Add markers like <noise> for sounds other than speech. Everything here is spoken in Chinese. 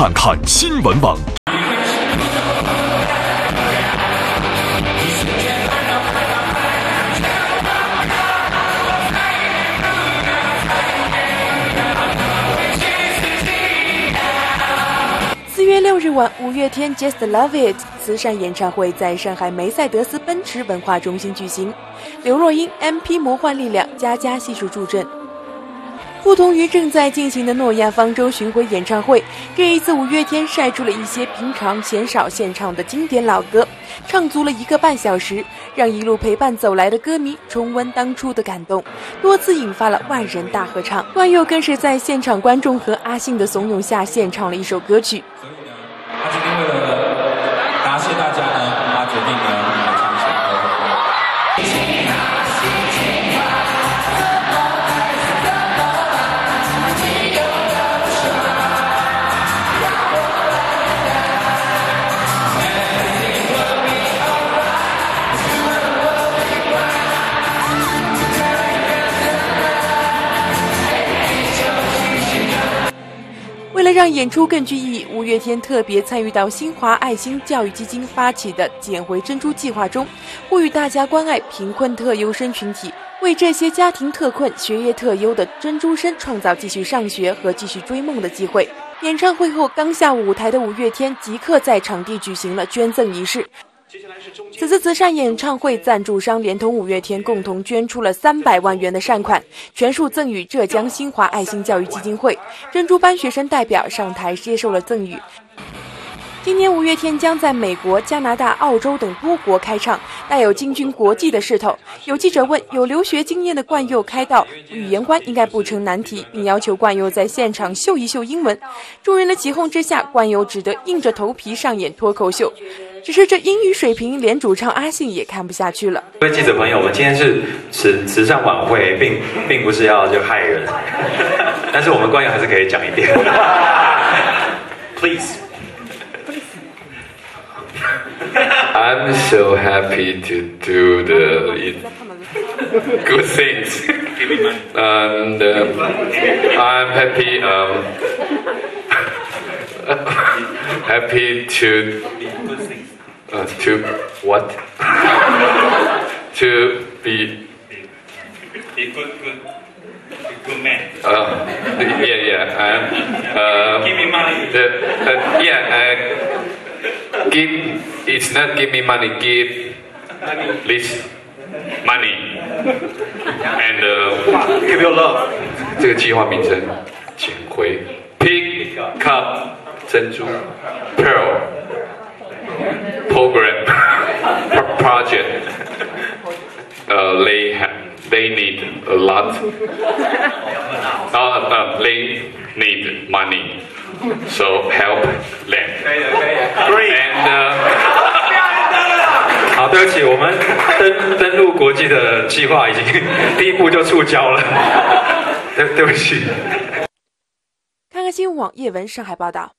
看看新闻网。四月六日晚，五月天 Just Love It 慈善演唱会在上海梅赛德斯奔驰文化中心举行，刘若英、MP 魔幻力量、佳佳悉数助阵。不同于正在进行的诺亚方舟巡回演唱会，这一次五月天晒出了一些平常鲜少献唱的经典老歌，唱足了一个半小时，让一路陪伴走来的歌迷重温当初的感动，多次引发了万人大合唱。段佑更是在现场观众和阿信的怂恿下献唱了一首歌曲。所以呢他决定为了答谢大家呢，他决定呢来唱一首歌。了让演出更具意义，五月天特别参与到新华爱心教育基金发起的“捡回珍珠”计划中，呼吁大家关爱贫困特优生群体，为这些家庭特困、学业特优的珍珠生创造继续上学和继续追梦的机会。演唱会后刚下舞台的五月天即刻在场地举行了捐赠仪式。此次慈善演唱会赞助商连同五月天共同捐出了三百万元的善款，全数赠予浙江新华爱心教育基金会。珍珠班学生代表上台接受了赠与。今年五月天将在美国、加拿大、澳洲等多国开唱，带有进军国际的势头。有记者问，有留学经验的冠佑开道，语言关应该不成难题，并要求冠佑在现场秀一秀英文。众人的起哄之下，冠佑只得硬着头皮上演脱口秀。只是这英语水平，连主唱阿信也看不下去了。各位记者朋友，我们今天是慈慈善晚会，并并不是要就害人，<laughs> <laughs> <laughs> 但是我们冠佑还是可以讲一点。Please。I'm so happy to do the it- good things. And um, I'm happy um, <laughs> happy to uh, to what? to be Be good, good, good man. uh, yeah yeah I'm uh, Give me money. the, uh, yeah give it's not give me money give this money and uh, Give your love。这个计划名称捡回 Pick Up 珍珠 Pearl Program <laughs> Pro- Project 呃、they have they need a lot uh, uh, they need money so help them 国际的计划已经第一步就触礁了，<laughs> 对对不起。看看新闻网叶文上海报道。